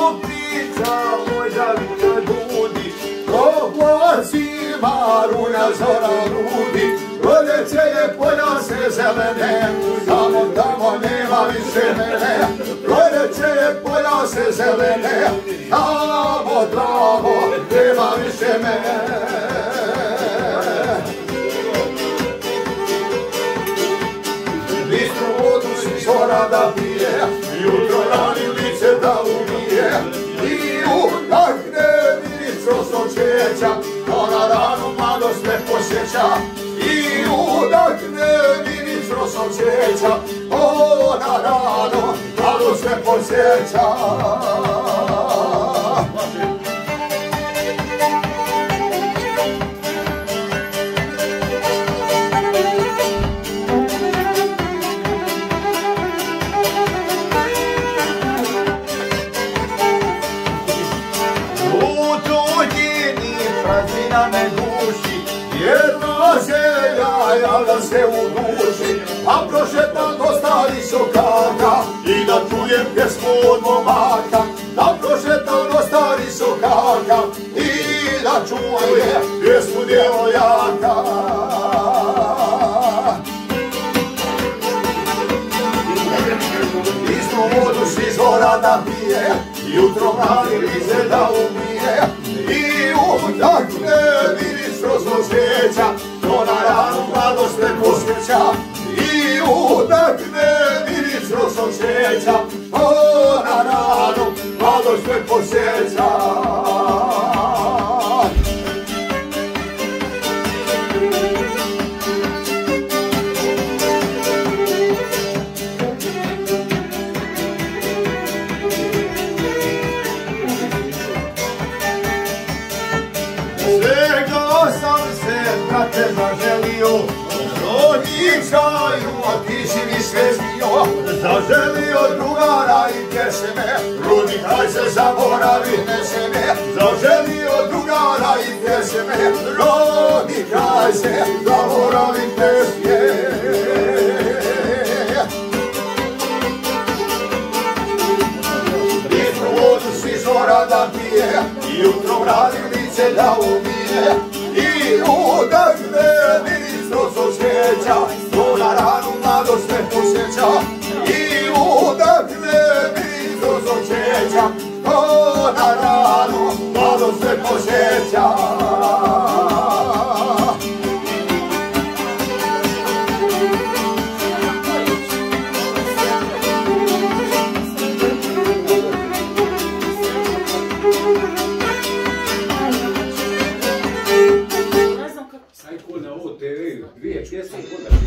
Samo priča moj žalio ljudi, Oblacima runa zora rudi, Proljeće je se zelene, Samo tamo nema više mene. Proljeće je polja se zelene, Tamo tamo nema više mene. Bistru vodu si zora da pije, jutro rani lice da umije, sočeća, ona ranu mladost ne posjeća, i udahne ministro sočeća, ona ranu mladost ne posjeća. Javlja se u duši, a prošetam do starih sokaka. I da čujem pjesmu od momaka, da prošetam do starih sokaka. I da čujem pjesmu djevojaka. Istu vodu si zora da pije, jutro mali lice da umije, i udahne miris rozosjeća, to mladost ne zaželio drugara i pjesme, Rudi, kaj se zaboravi ne sebe, zaželio drugara i pjesme, Rodi, kaj se zaboravi pjesme. Vodu si zora da pije, i jutro radi lice da umije, i udahne miris rozosjeća, to na ranu mladost ne posjeća, rozosjeća, to na ranu mladost ne posjeća. Aj ko na dvije pjesme, ko